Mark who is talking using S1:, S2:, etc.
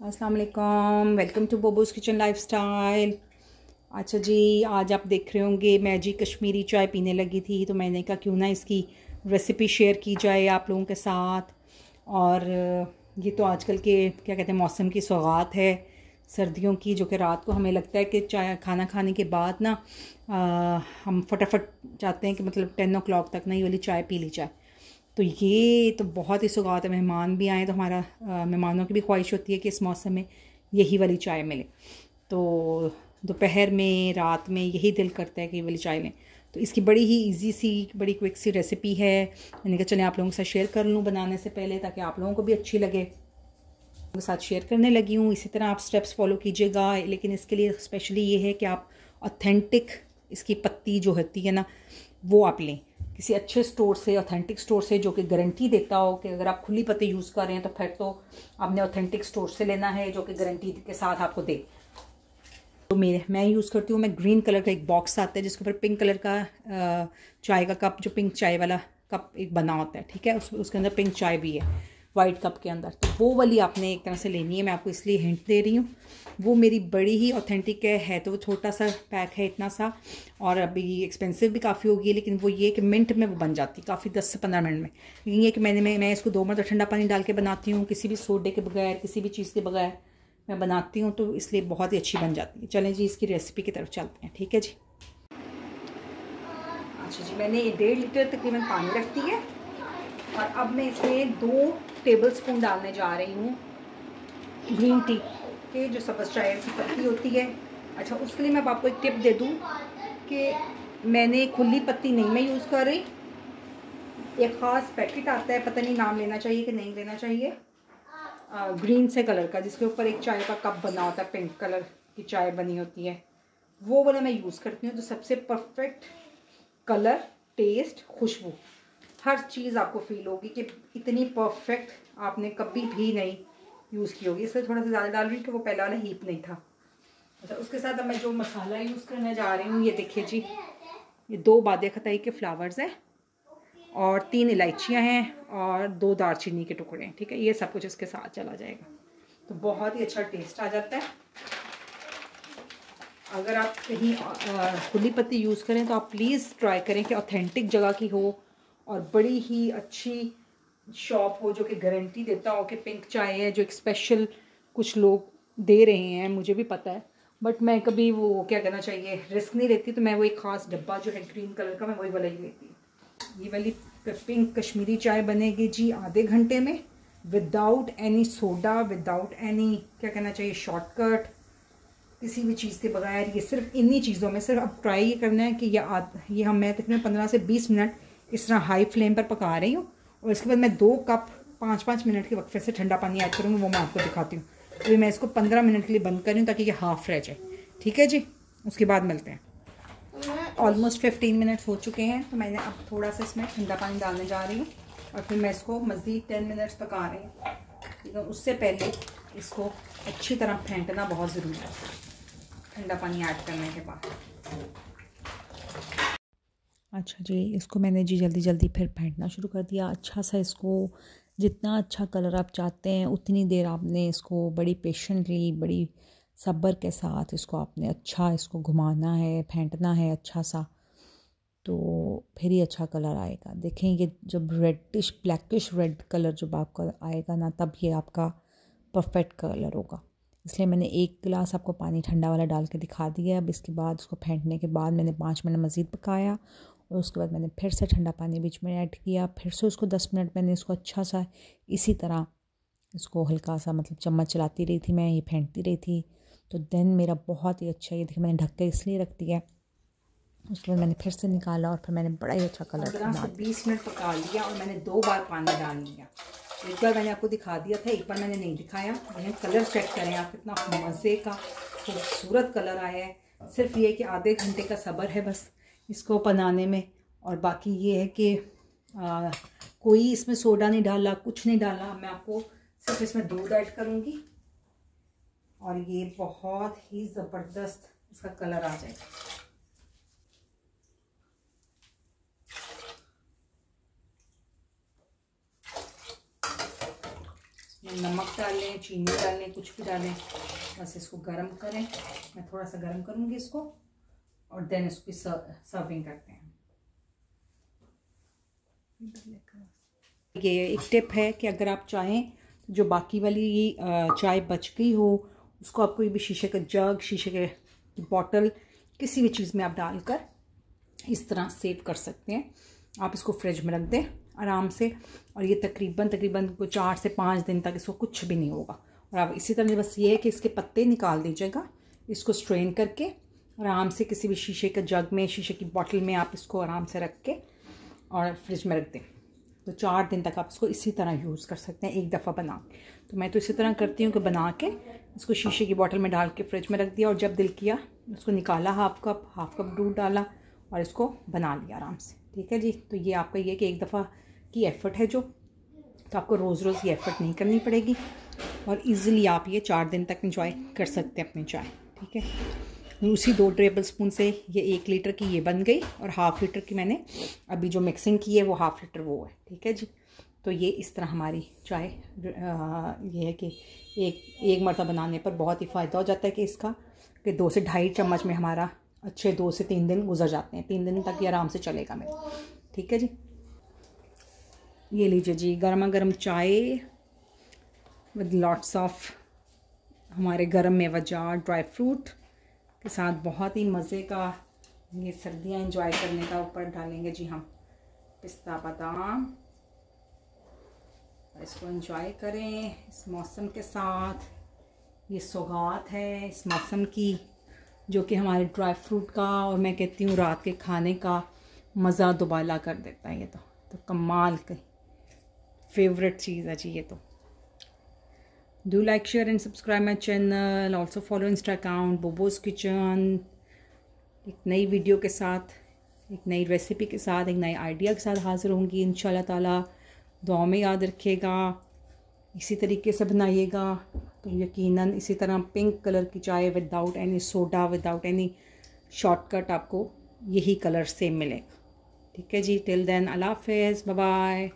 S1: अस्सलाम वालेकुम to बोबोस kitchen lifestyle अच्छा जी आज आप देख रहे होंगे मैं जी कश्मीरी चाय पीने लगी थी तो मैंने कहा क्यों ना इसकी रेसिपी शेयर की जाए आप लोगों के साथ। और ये तो आजकल के क्या कहते हैं मौसम की सौगात है सर्दियों की जो कि रात को हमें लगता है कि चाय खाना खाने के बाद ना आ, हम फटाफट चाहते हैं कि मतलब टेन ओ तक ना ये वाली चाय पी ली जाए। तो ये तो बहुत ही सुगात है, मेहमान भी आए तो हमारा मेहमानों की भी ख्वाहिश होती है कि इस मौसम में यही वाली चाय मिले। तो दोपहर में, रात में यही दिल करता है कि ये वाली चाय लें। तो इसकी बड़ी ही इजी सी, बड़ी क्विक सी रेसिपी है। मैंने कहा, चलें आप लोगों के साथ शेयर कर लूँ बनाने से पहले ताकि आप लोगों को भी अच्छी लगे। के साथ शेयर करने लगी हूँ। इसी तरह आप स्टेप्स फॉलो कीजिएगा, लेकिन इसके लिए स्पेशली ये है कि आप ऑथेंटिक इसकी पत्ती जो होती है ना, वो आप लें। किसी अच्छे स्टोर से ऑथेंटिक स्टोर से जो कि गारंटी देता हो कि अगर आप खुली पत्ते यूज़ कर रहे हैं तो फिर तो आपने ऑथेंटिक स्टोर से लेना है जो कि गारंटी के साथ आपको दे। तो मेरे मैं यूज़ करती हूँ मैं ग्रीन कलर का एक बॉक्स आता है जिसके ऊपर पिंक कलर का चाय का कप जो पिंक चाय वाला कप एक बना होता है ठीक है? उस, उसके अंदर पिंक चाय भी है। वाइट कप के अंदर। तो वो वाली आपने एक तरह से लेनी है मैं आपको इसलिए हिंट दे रही हूँ। वो मेरी बड़ी ही ऑथेंटिक है है तो वो छोटा सा पैक है इतना सा और अभी एक्सपेंसिव भी काफ़ी होगी लेकिन वो ये कि मिनट में वो बन जाती है काफ़ी दस से पंद्रह मिनट में। लेकिन ये कि मैंने मैं, मैं इसको दो मतलब ठंडा पानी डाल के बनाती हूँ किसी भी सोडे के बगैर किसी भी चीज़ के बगैर मैं बनाती हूँ तो इसलिए बहुत ही अच्छी बन जाती है। चलें जी इसकी रेसिपी की तरफ़ चलते हैं ठीक है जी? अच्छा जी मैंने डेढ़ लीटर तकरीबन पानी रख दी है और अब मैं इसमें दो टेबल स्पून डालने जा रही हूँ ग्रीन टी के जो सब्ज़ चाय की पत्ती होती है। अच्छा उसके लिए मैं आपको एक टिप दे दूँ कि मैंने खुली पत्ती नहीं मैं यूज़ कर रही। एक ख़ास पैकेट आता है पता नहीं नाम लेना चाहिए कि नहीं लेना चाहिए। आ, ग्रीन से कलर का जिसके ऊपर एक चाय का कप बना होता है पिंक कलर की चाय बनी होती है। वो वाला मैं यूज़ करती हूँ तो सबसे परफेक्ट कलर टेस्ट खुशबू। हर चीज़ आपको फील होगी कि इतनी परफेक्ट आपने कभी भी नहीं यूज़ की होगी। इसलिए थोड़ा सा ज़्यादा डाल रही हूँ कि वो पहला वाला हीप नहीं था। अच्छा उसके साथ अब मैं जो मसाला यूज़ करने जा रही हूँ, ये देखिए जी। ये दो बादे खताई के फ्लावर्स हैं और तीन इलायचियाँ हैं और दो दारचीनी के टुकड़े हैं, ठीक है? ये सब कुछ इसके साथ चला जाएगा। तो बहुत ही अच्छा टेस्ट आ जाता है। अगर आप कहीं खुली पत्ती यूज़ करें तो आप प्लीज़ ट्राई करें कि ऑथेंटिक जगह की हो और बड़ी ही अच्छी शॉप हो जो कि गारंटी देता हो कि पिंक चाय है जो एक स्पेशल कुछ लोग दे रहे हैं मुझे भी पता है। बट मैं कभी वो क्या कहना चाहिए रिस्क नहीं लेती तो मैं वो एक ख़ास डब्बा जो है ग्रीन कलर का मैं वही वाला ही लेती ये वाली पिंक कश्मीरी चाय बनेगी जी आधे घंटे में without any soda without any क्या कहना चाहिए शॉर्टकट किसी भी चीज़ के बगैर। ये सिर्फ़ इन्हीं चीज़ों में सिर्फ़ अब ट्राई ये करना है कि ये आ, ये हम मैं तकरीबन पंद्रह से बीस मिनट इस तरह हाई फ्लेम पर पका रही हूँ और इसके बाद मैं दो कप पाँच पाँच मिनट के वक्फे से ठंडा पानी ऐड करूँगी, वो मैं आपको दिखाती हूँ। अभी मैं इसको पंद्रह मिनट के लिए बंद करी हूँ ताकि ये हाफ़ रह जाए। ठीक है जी? उसके बाद मिलते हैं। ऑलमोस्ट फिफ्टीन मिनट्स हो चुके हैं तो मैंने अब थोड़ा सा इसमें ठंडा पानी डालने जा रही हूँ और फिर मैं इसको मज़ीद टेन मिनट्स पका रही हूँ। है, उससे पहले इसको अच्छी तरह फेंटना बहुत ज़रूरी है, ठंडा पानी ऐड करने के बाद। अच्छा जी, इसको मैंने जी जल्दी जल्दी फिर फेंटना शुरू कर दिया। अच्छा सा इसको, जितना अच्छा कलर आप चाहते हैं, उतनी देर आपने इसको बड़ी पेशेंटली बड़ी सब्र के साथ इसको आपने अच्छा इसको घुमाना है, फेंटना है अच्छा सा तो फिर ही अच्छा कलर आएगा। देखें ये जब रेडिश ब्लैकिश रेड कलर जब आपका आएगा ना, तब ये आपका परफेक्ट कलर होगा। इसलिए मैंने एक गिलास आपको पानी ठंडा वाला डाल के दिखा दिया अब इसके बाद, उसको फेंटने के बाद मैंने पाँच मिनट मज़ीद पकाया और उसके बाद मैंने फिर से ठंडा पानी बीच में ऐड किया। फिर से उसको दस मिनट मैंने इसको अच्छा सा इसी तरह इसको हल्का सा मतलब चम्मच चलाती रही थी मैं ये फेंटती रही थी। तो देन मेरा बहुत ही अच्छा ये देखिए मैंने ढक के इसलिए रख दिया। उसके बाद मैंने फिर से निकाला और फिर मैंने बड़ा ही अच्छा कलर बीस मिनट पका लिया और मैंने दो बार पानी डाल लिया। एक बार मैंने आपको दिखा दिया था एक बार मैंने नहीं दिखाया। मैंने कलर चेक करें आप कितना मज़े का खूबसूरत कलर आया है। सिर्फ़ ये कि आधे घंटे का सब्र है बस। इसको बनाने में। और बाकी ये है कि आ, कोई इसमें सोडा नहीं डाला कुछ नहीं डाला। मैं आपको सिर्फ़ इसमें दूध ऐड करूँगी। और ये बहुत ही ज़बरदस्त इसका कलर आ जाएगा। नमक डाल लें चीनी डाल लें कुछ भी डालें। बस इसको गर्म करें। मैं थोड़ा सा गर्म करूँगी इसको। और देन उसकी सर्विंग करते हैं। ये एक टिप है कि अगर आप चाहें, जो बाकी वाली, ये चाय बच गई हो, उसको आप कोई भी शीशे का जग, शीशे के बॉटल, किसी भी चीज़ में आप डालकर इस तरह सेव कर सकते हैं। आप इसको फ्रिज में रख दें आराम से, और ये तकरीबन तकरीबन को चार से पाँच दिन तक इसको कुछ भी नहीं होगा। और आप इसी तरह बस ये है कि इसके पत्ते निकाल दीजिएगा, इसको स्ट्रेन करके आराम से किसी भी शीशे के जग में, शीशे की बॉटल में आप इसको आराम से रख के और फ्रिज में रख दें। तो चार दिन तक आप इसको इसी तरह यूज़ कर सकते हैं, एक दफ़ा बना तो मैं तो इसी तरह करती हूँ कि बना के इसको शीशे की बॉटल में डाल के फ्रिज में रख दिया और जब दिल किया, उसको निकाला हाफ़ कप हाफ़ कप दूध डाला और इसको बना लिया आराम से। ठीक है जी? तो ये आपका ये कि एक दफ़ा की एफ़र्ट है जो। तो आपको रोज़ रोज़ ये एफ़र्ट नहीं करनी पड़ेगी और इजीली आप ये चार दिन तक इंजॉय कर सकते हैं अपनी चाय। ठीक है? उसी दो टेबल स्पून से ये एक लीटर की ये बन गई और हाफ़ लीटर की मैंने अभी जो मिक्सिंग की है, वो हाफ़ लीटर वो है, ठीक है जी? तो ये इस तरह हमारी चाय ये है कि एक एक मरतबा बनाने पर बहुत ही फ़ायदा हो जाता है कि इसका, कि दो से ढाई चम्मच में हमारा अच्छे दो से तीन दिन गुजर जाते हैं, तीन दिन तक ये आराम से चलेगा मेरे। ठीक है जी? ये लीजिए जी गर्मा गर्म चाय विद लॉट्स ऑफ़ हमारे गर्म मेवाजात ड्राई फ्रूट के साथ बहुत ही मज़े का ये सर्दियाँ इंजॉय करने का ऊपर डालेंगे। जी हम पिस्ता बादाम। इसको इंजॉय करें इस मौसम के साथ। ये सौगात है इस मौसम की, जो कि हमारे ड्राई फ्रूट का और मैं कहती हूँ रात के खाने का मज़ा दुबाला कर देता है ये तो। तो कमाल की फेवरेट चीज़ है जी ये तो। Do like share and subscribe my channel also follow insta account Bobo's kitchen एक नई वीडियो के साथ, एक नई रेसिपी के साथ, एक नए आइडिया के साथ हाज़िर होंगी इन ताला। दुआ में याद रखिएगा, इसी तरीके से बनाइएगा। तो यकीनन इसी तरह पिंक कलर की चाय without any soda without any shortcut आपको यही कलर सेम मिलेगा। ठीक है जी टिल देन अल्लाह हाफिज़ बाय